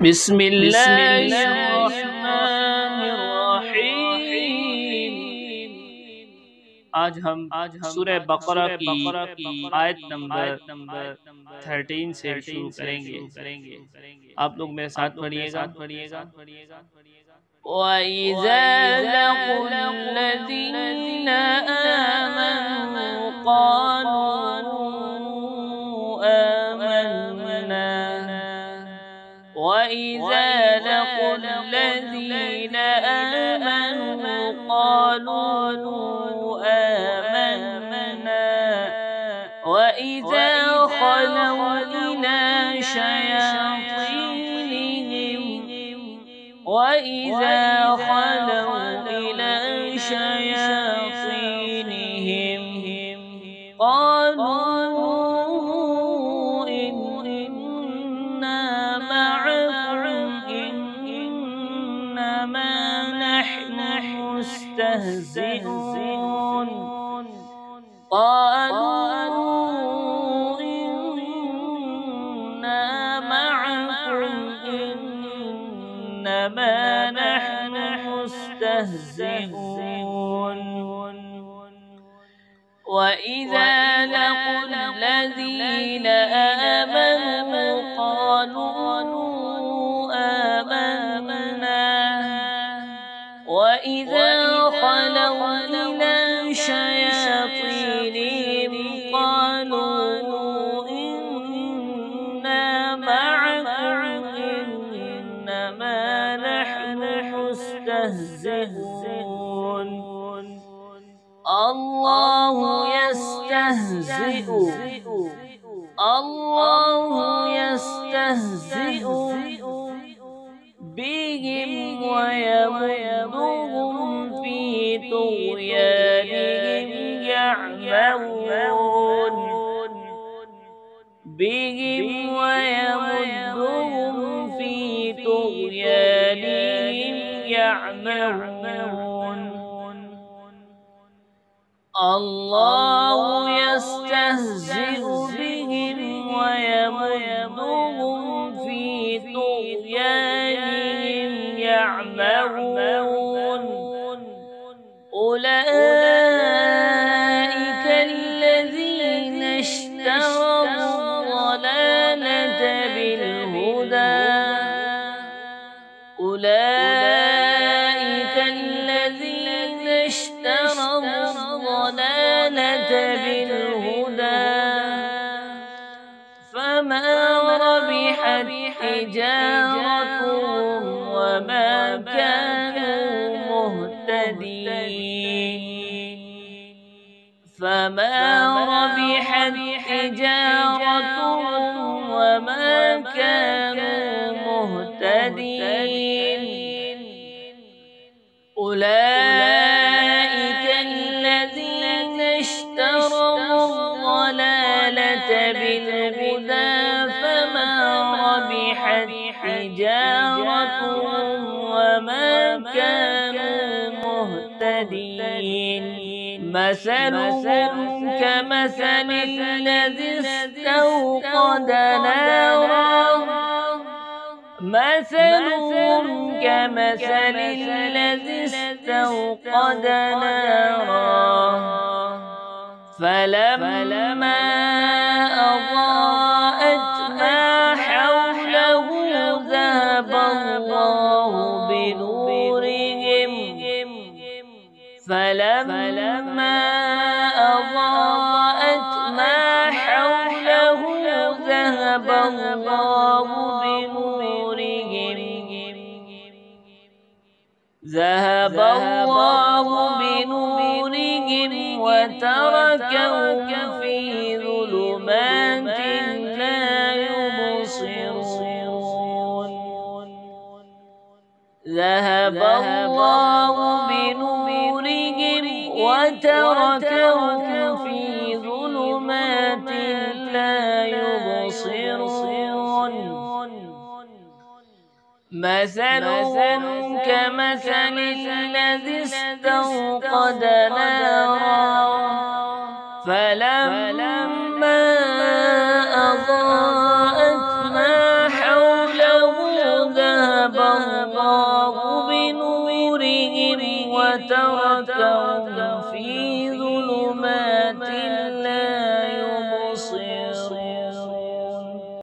بسم اللہ الرحمن الرحیم. آج ہم سورہ بقرہ کی آیت نمبر 13 سے شروع کریں گے. آپ لوگ میرے ساتھ پڑھئے گا. وَإِذَا وإذا لقوا الذين آمنوا قالوا آمنا وإذا خلوا إلى شياطينهم وإذا خلوا إلى شياطينهم قالوا إنا مستهزئون قالوا إنا معكم إنما نحن مستهزئون. وإذا لقوا الذين آمنوا نحن مستهزئون الله يستهزئ. الله يستهزئ بهم ويمدهم في طغيانهم يعمهون. بهم ويمدهم في طغيانهم يعمهون. الله يستهزئ بهم ويمدهم في طغيانهم يعمهون. أولئك الذين اشتروا الضلالة بالهدى. أولئك ربحت تجارتهم وما كانوا مهتدين. فما ربحت تجارتهم وما كانوا مهتدين. الضلالة بالهدى فما ربحت تجارتهم وما كانوا مهتدين. مثلهم كمثل الذي استوقد نارا. مثلهم كمثل الذي استوقد نارا. فلما أضاءت ما حوله ذهب الله بنورهم. فلما أضاءت ما حوله ذهب الله بنورهم. ذهب الله وتركهم في ظلمات لا يبصرون. ذهب الله بنورهم وتركهم في مثل كمثل الذي استوقد نارا. فلما أضاءت ما حوله ذهب الله بنورهم وتركهم في ظلمات.